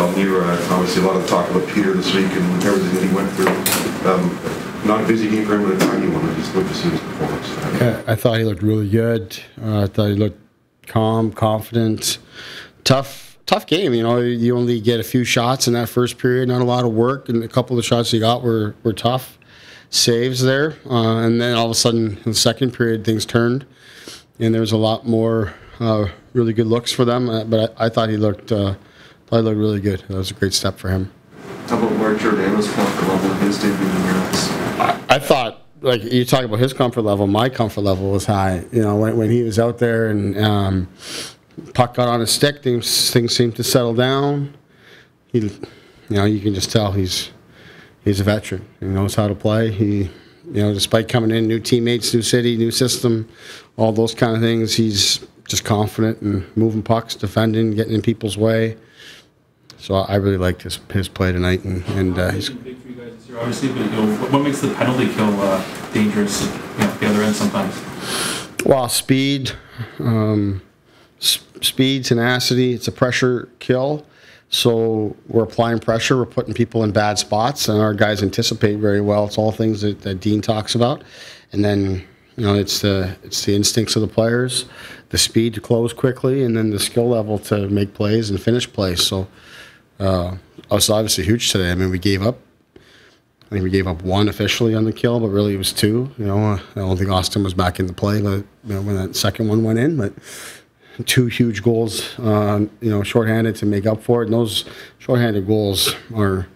Uh, obviously a lot of talk about Peter this week and everything that he went through. Um, Not a busy game for him, but a tiny one. I just looked to see his performance. Yeah, I thought he looked really good. Uh, I thought he looked calm, confident, tough. Tough game, you know. You only get a few shots in that first period, not a lot of work, and a couple of the shots he got were were tough saves there. Uh, and then all of a sudden, in the second period, things turned, and there was a lot more uh, really good looks for them. Uh, but I, I, thought he looked, uh, looked really good. That was a great step for him. How about Mark Giordano's comfort level in his debut in I, I thought like you talk about his comfort level, my comfort level was high. You know, when, when he was out there and um, puck got on his stick, things things seemed to settle down. He, you know, you can just tell he's he's a veteran. He knows how to play. He, you know, despite coming in, new teammates, new city, new system, all those kind of things, he's just confident and moving pucks, defending, getting in people's way. So I really liked his his play tonight, and and uh, he's. Obviously, but you know, what makes the penalty kill uh, dangerous? You know, the other end sometimes. Well, speed, um, speed, tenacity. It's a pressure kill. So we're applying pressure, we're putting people in bad spots, and our guys anticipate very well. It's all things that, that Dean talks about, and then you know it's the it's the instincts of the players, the speed to close quickly, and then the skill level to make plays and finish plays. So uh, was obviously huge today. I mean, we gave up. I think we gave up one officially on the kill, but really it was two. You know, I don't think Austin was back in the play, but you know, when that second one went in, but two huge goals, uh, you know, shorthanded to make up for it. And those shorthanded goals are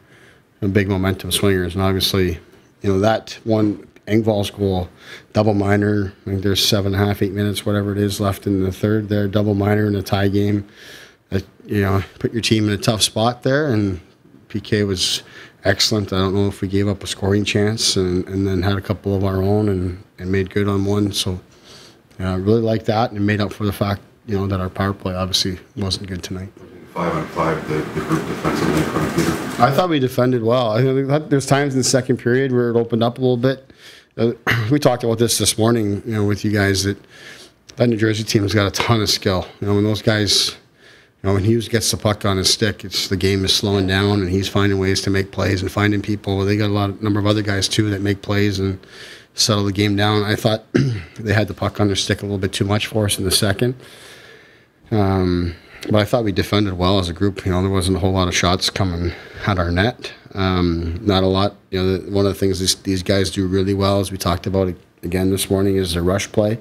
big momentum swingers. And obviously, you know, that one Engvall's goal, double minor. I think there's seven and a half, eight minutes, whatever it is, left in the third there. Double minor in a tie game. You know, put your team in a tough spot there. And PK was excellent. I don't know if we gave up a scoring chance and, and then had a couple of our own and, and made good on one. So I really like that and made up for the fact you know that our power play obviously wasn't good tonight. Five on five, the, the group defensively in front of Peter. I thought we defended well. I think there's times in the second period where it opened up a little bit. Uh, we talked about this this morning, you know, with you guys that that New Jersey team's got a ton of skill. You know, when those guys, you know, when Hughes gets the puck on his stick, it's the game is slowing down, and he's finding ways to make plays and finding people. They got a lot, of, number of other guys too that make plays and settle the game down. I thought they had the puck on their stick a little bit too much for us in the second. Um, but I thought we defended well as a group. You know, there wasn't a whole lot of shots coming at our net. Um, not a lot. You know, one of the things these, these guys do really well, as we talked about again this morning, is their rush play,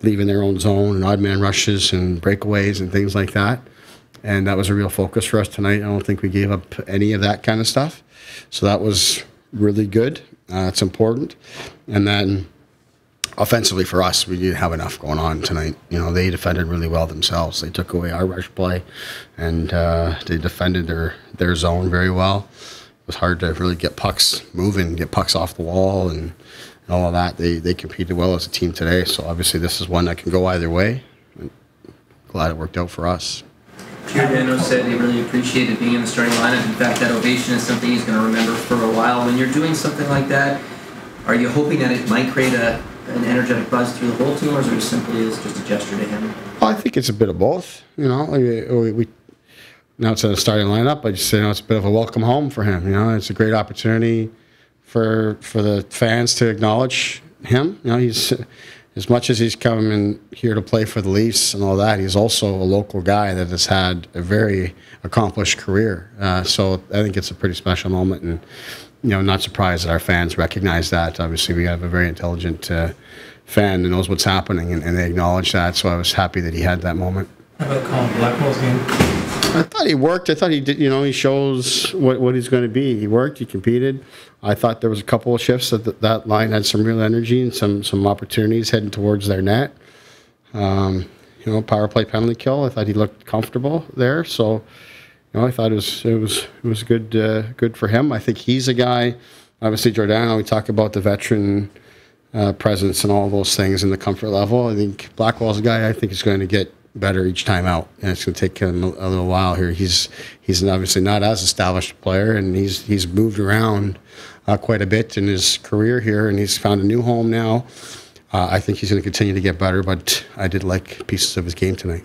leaving their own zone and odd man rushes and breakaways and things like that. And that was a real focus for us tonight. I don't think we gave up any of that kind of stuff. So that was really good. Uh, it's important. And then offensively for us, we didn't have enough going on tonight. You know, they defended really well themselves. They took away our rush play, and uh, they defended their their zone very well. It was hard to really get pucks moving, get pucks off the wall, and, all of that. They they competed well as a team today. So obviously, this is one that can go either way. glad it worked out for us. Giordano said he really appreciated being in the starting lineup. In fact, that ovation is something he's going to remember for a while. When you're doing something like that, are you hoping that it might create a an energetic buzz through the whole team, or is it simply is just a gesture to him? I think it's a bit of both. You know, we, we now it's a starting lineup. I just say you know, it's a bit of a welcome home for him. You know, it's a great opportunity for for the fans to acknowledge him. You know, he's as much as he's coming here to play for the Leafs and all that, he's also a local guy that has had a very accomplished career. Uh, so I think it's a pretty special moment, and you know, not surprised that our fans recognize that. Obviously, we have a very intelligent uh, fan that knows what's happening, and, and, they acknowledge that. So I was happy that he had that moment. How about Colin Blackwell's game? I thought he worked. I thought he did. You know, he shows what, what he's going to be. He worked. He competed. I thought there was a couple of shifts that th that line had some real energy and some some opportunities heading towards their net. Um, you know, power play penalty kill. I thought he looked comfortable there. So you know, I thought it was it was it was good uh, good for him. I think he's a guy. Obviously, Giordano. We talk about the veteran uh, presence and all those things and the comfort level. I think Blackwell's a guy. I think is going to get better each time out, and it's going to take him a, little while here. He's he's obviously not as established a player, and he's he's moved around uh, quite a bit in his career here, and he's found a new home now. Uh, I think he's going to continue to get better, but I did like pieces of his game tonight.